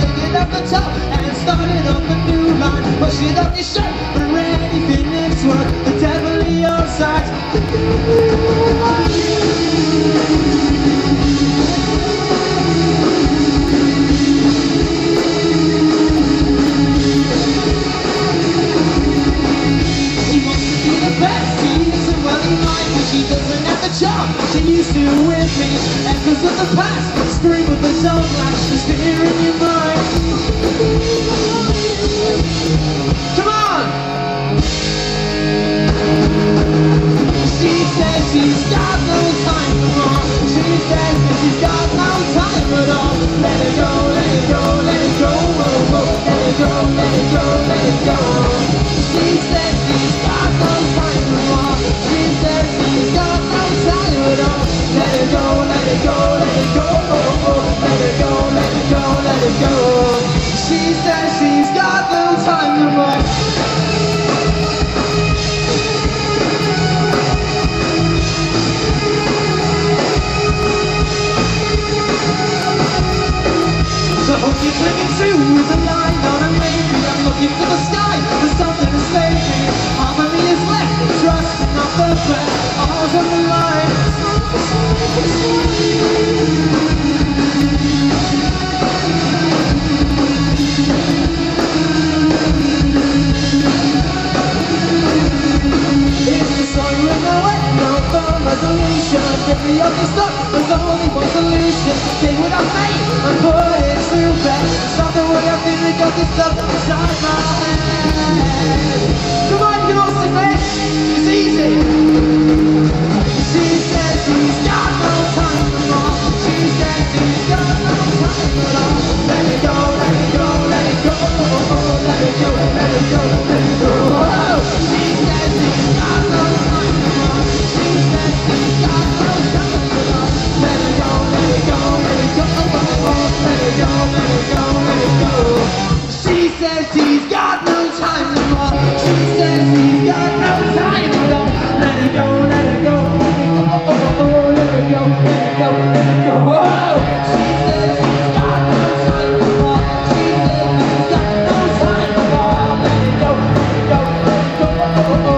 taking up the top and starting on the new line. But she left me straight, but ready for next one. The devil in your sight. He wants to be the best, he isn't well line, but she doesn't have the job. She used to with me, echoes of the past. She's got no time for So hope you're clinging to the line on a maybe I'm looking to the sky for something to save me Harmony is left, trust and not the threat All's on the line If the ugly stuff, there's only one solution Take what I made and put it to bed Stop the way I feel it, got this stuff inside my head oh, oh.